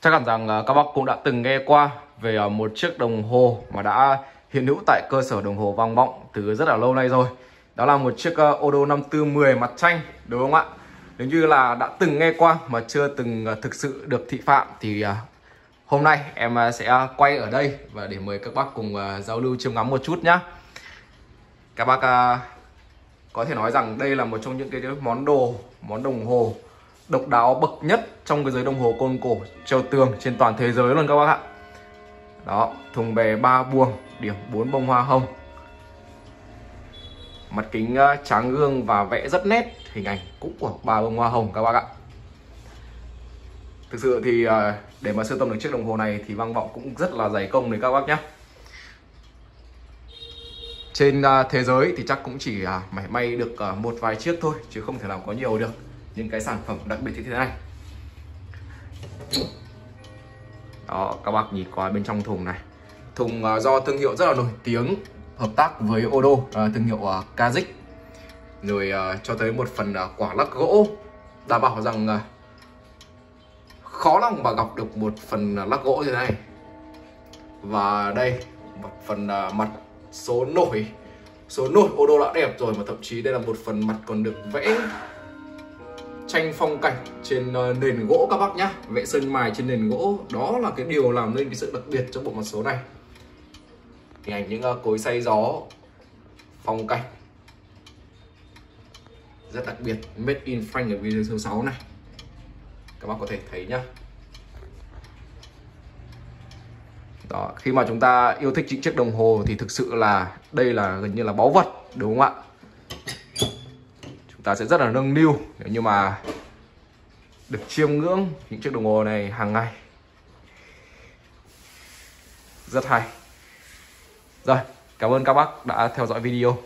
Chắc hẳn rằng à, các bác cũng đã từng nghe qua về à, một chiếc đồng hồ mà đã hiện hữu tại cơ sở đồng hồ vang vọng từ rất là lâu nay rồi. Đó là một chiếc à, Odo 5410 mặt tranh đúng không ạ? Nếu như là đã từng nghe qua mà chưa từng thực sự được thị phạm thì hôm nay em sẽ quay ở đây và để mời các bác cùng giao lưu chiêm ngắm một chút nhá. Các bác có thể nói rằng đây là một trong những cái món đồ, món đồng hồ độc đáo bậc nhất trong cái giới đồng hồ côn cổ treo tường trên toàn thế giới luôn các bác ạ. Đó, thùng bè ba buồng, điểm 4 bông hoa hồng. Mặt kính à, tráng gương và vẽ rất nét, hình ảnh cũng của ba bông hoa hồng các bác ạ. Thực sự thì à, để mà sưu tầm được chiếc đồng hồ này thì vang vọng cũng rất là dày công đấy các bác nhé trên à, thế giới thì chắc cũng chỉ mảy may được một vài chiếc thôi, chứ không thể nào có nhiều được những cái sản phẩm đặc biệt như thế này. Đó các bác nhìn qua bên trong thùng này. Thùng uh, do thương hiệu rất là nổi tiếng hợp tác với Odo uh, thương hiệu uh, Kazik. Rồi uh, cho tới một phần uh, quả lắc gỗ. Đảm bảo rằng uh, khó lòng mà gặp được một phần uh, lắc gỗ như thế này. Và đây một phần uh, mặt số nổi. Số nổi Odo đã đẹp rồi mà thậm chí đây là một phần mặt còn được vẽ tranh phong cảnh trên ờ, nền gỗ các bác nhá. Vẽ sơn mài trên nền gỗ, đó là cái điều làm nên cái sự đặc biệt cho bộ mặt số này. Hình ảnh những ờ, cối xay gió, phong cảnh. Rất đặc biệt, made in France ở video số 6 này. Các bác có thể thấy nhá. Đó, khi mà chúng ta yêu thích những chiếc đồng hồ thì thực sự là đây là gần như là báu vật, đúng không ạ? Ta sẽ rất là nâng niu nếu như mà được chiêm ngưỡng những chiếc đồng hồ này hàng ngày. Rất hay. Rồi, cảm ơn các bác đã theo dõi video.